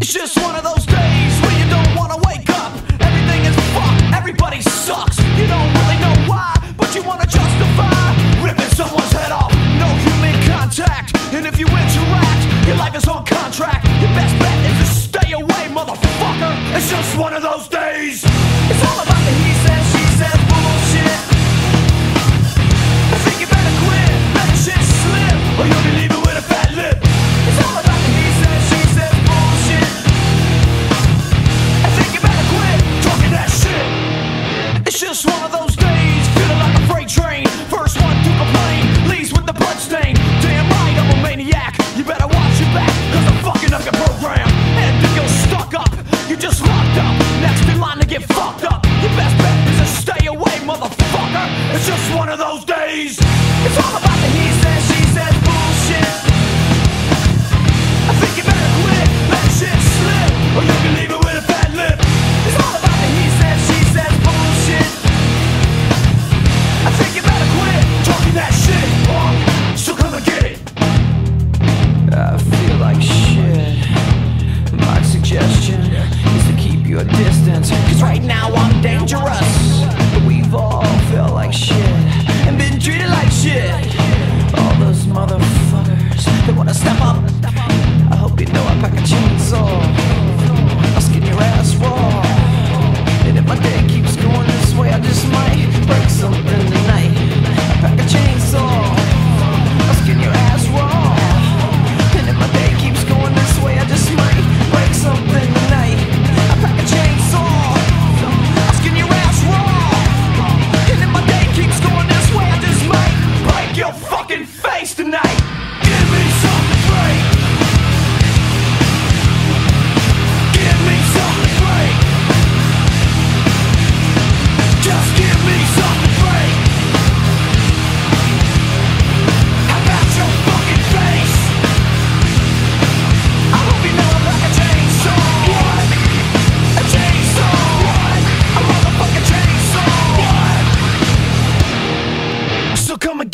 It's just one of those days where you don't wanna wake up. Everything is fucked, everybody sucks. You don't really know why, but you wanna justify ripping someone's head off. No human contact, and if you interact, your life is on contract. Your best bet is to stay away, motherfucker. It's just one of those days.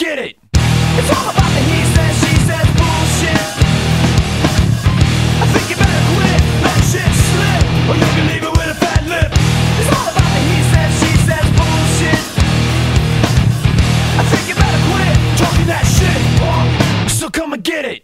Get it! It's all about the he says, she says bullshit. I think you better quit, let shit slip, or you can leave it with a fat lip. It's all about the he says, she says bullshit. I think you better quit talking that shit, so come and get it.